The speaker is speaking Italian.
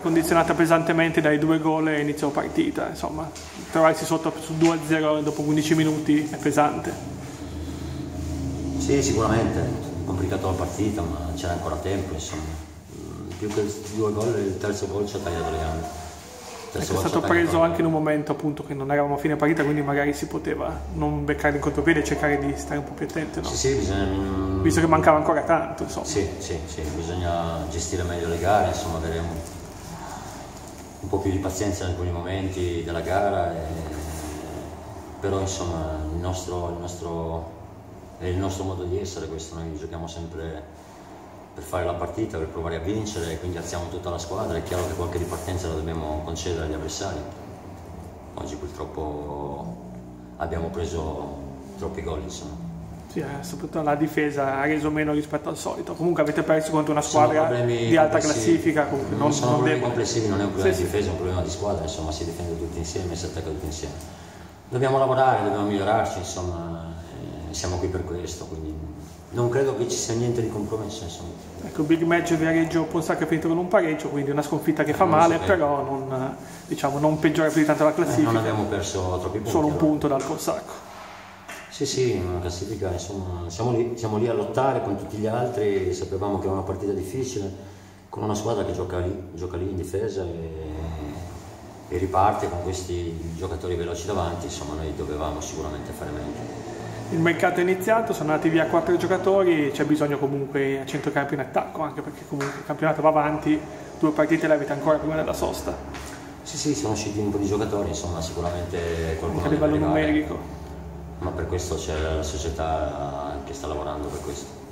condizionata pesantemente dai due gol e inizio partita, insomma, trovarsi sotto su 2-0 dopo 15 minuti è pesante. Sì, sicuramente, complicato la partita, ma c'era ancora tempo, insomma. Mm, più che due gol, il terzo gol ci ha tagliato le gambe. Ecco, è stato preso anche in un momento appunto che non eravamo a fine partita, quindi magari si poteva non beccare in contropiede e cercare di stare un po' più attenti, no? Sì, sì, bisogna... Visto che mancava ancora tanto, insomma. Sì, sì, sì, bisogna gestire meglio le gare, insomma, avere un un po' più di pazienza in alcuni momenti della gara, e, però insomma il nostro, il, nostro, è il nostro modo di essere questo, noi giochiamo sempre per fare la partita, per provare a vincere, quindi alziamo tutta la squadra, è chiaro che qualche ripartenza la dobbiamo concedere agli avversari. Oggi purtroppo abbiamo preso troppi gol insomma. Sì, eh, soprattutto la difesa ha reso meno rispetto al solito. Comunque avete perso contro una squadra di alta classifica. Comunque non, non sono non problemi complessivi, non è un problema sì, di difesa, è un problema di squadra, insomma si difende tutti insieme, si attacca tutti insieme. Dobbiamo lavorare, dobbiamo migliorarci, insomma, eh, siamo qui per questo, quindi non credo che ci sia niente di compromesso. Insomma. Ecco, Big Match Viareggio Ponsac è finito con un pareggio, quindi una sconfitta che eh, fa male, so però non, diciamo, non peggiora più di tanto la classifica. Eh, non abbiamo perso troppi punti. Solo un punto dal Consacco. Sì, sì, una classifica, insomma, siamo lì, siamo lì, a lottare con tutti gli altri, sapevamo che era una partita difficile, con una squadra che gioca lì, gioca lì in difesa e, e, riparte con questi giocatori veloci davanti, insomma noi dovevamo sicuramente fare meglio. Il mercato è iniziato, sono andati via quattro giocatori, c'è bisogno comunque a centrocampo in attacco, anche perché comunque il campionato va avanti, due partite le avete ancora prima della sosta. Sì, sì, sono usciti un po' di giocatori, insomma sicuramente qualcuno Anche a livello numerico ma per questo c'è la società che sta lavorando per questo.